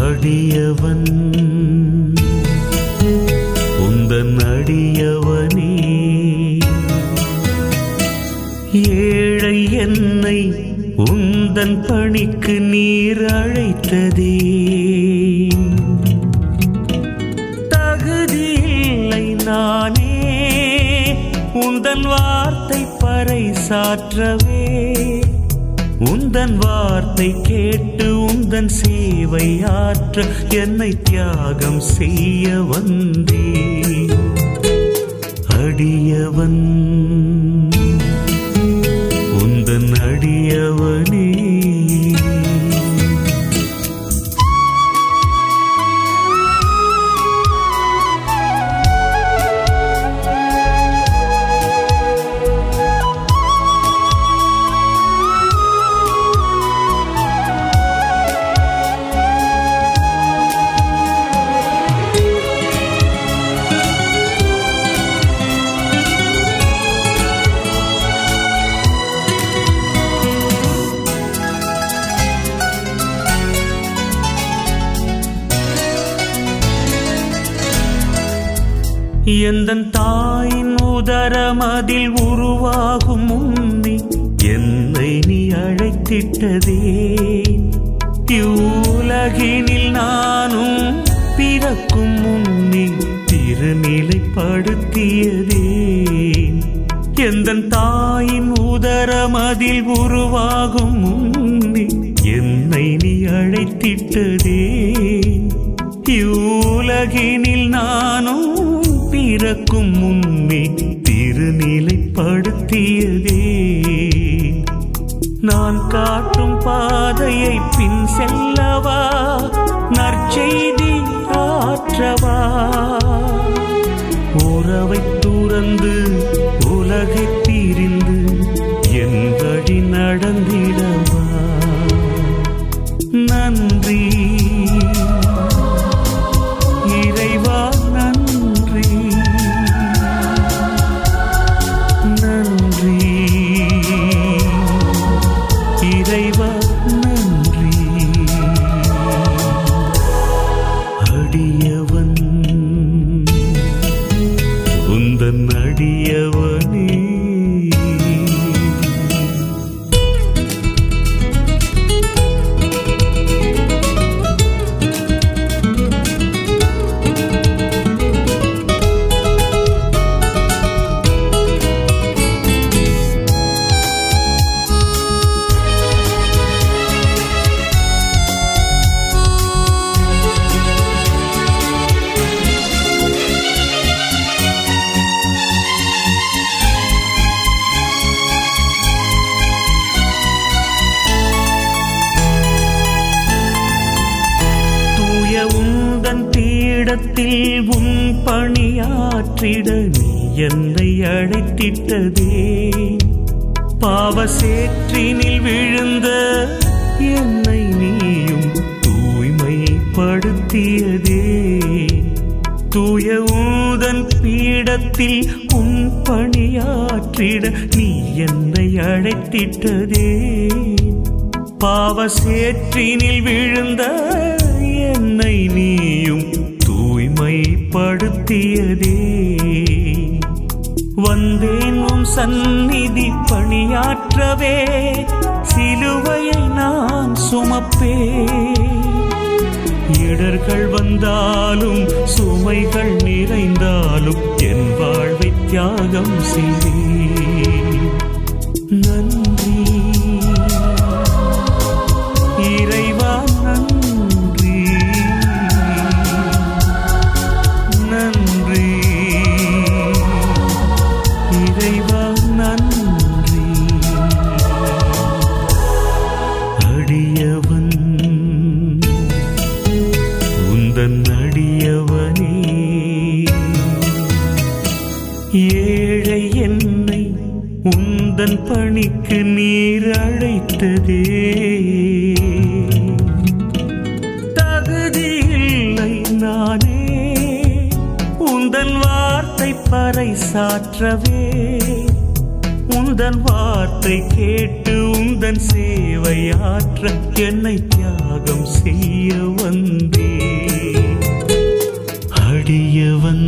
அடியவன். உந்தன் அடியவனே. ஏழை என்னை உந்தன் பணிக்கு நீர் அழைத்ததே. தகுதியில்லை நானே உந்தன் வார்த்தை பறை சாற்றவே. உந்தன் வார்த்தை கேட்டு உந்தன் சேவை ஆற்ற என்னை தியாகம் செய்ய வந்தே. அடியவன் எந்த தாயின் உதரமதில் உருவாகும் உண்மை என்னை நீ அழைத்திட்டதே. இவ்வுலகினில் நானும் பிறக்கும் உண்மை திருநிலைப்படுத்தியதே. எந்த தாயின் உதரமதில் உருவாகும் உண்மை என்னை நீ அழைத்திட்டதே. இவ்வுலகினில் நானும் பிறக்கும் முன்னே திருநிலைப்படுத்தியதே. நான் காட்டும் பாதையை பின் செல்லவா? நற்செய்தி ஆற்றவா? உறவை துறந்து உலகை பிரிந்து என் வழி நடந்திடவா? நன்றி. அடியவனே நேரத்தில் உன் பணியாற்றிட நீ என்னை அழைத்திட்டதே. பாவசேற்றினில் விழுந்த என்னை நீயும் தூய்மைப்படுத்தியதே. தூய ஊதன் பீடத்தில் உன் பணியாற்றிட நீ என்னை அழைத்திட்டதே. பாவசேற்றினில் விழுந்த சந்நிதி பணியாற்றவே சிலுவையை நான் சுமப்பே இடர்கள் வந்தாலும் சுமைகள் நிறைந்தாலும் என் வாழ்வை தியாகம் செய்தேன் உந்தன் பணிக்கு நீர் அழைத்ததே. தகுதியில்லை நானே உந்தன் வார்த்தை பறை சாற்றவே. உந்தன் வார்த்தை கேட்டு உந்தன் உந்தன் சேவையாற்ற என்னை தியாகம் செய்ய வந்தே. அடிய அடியவன்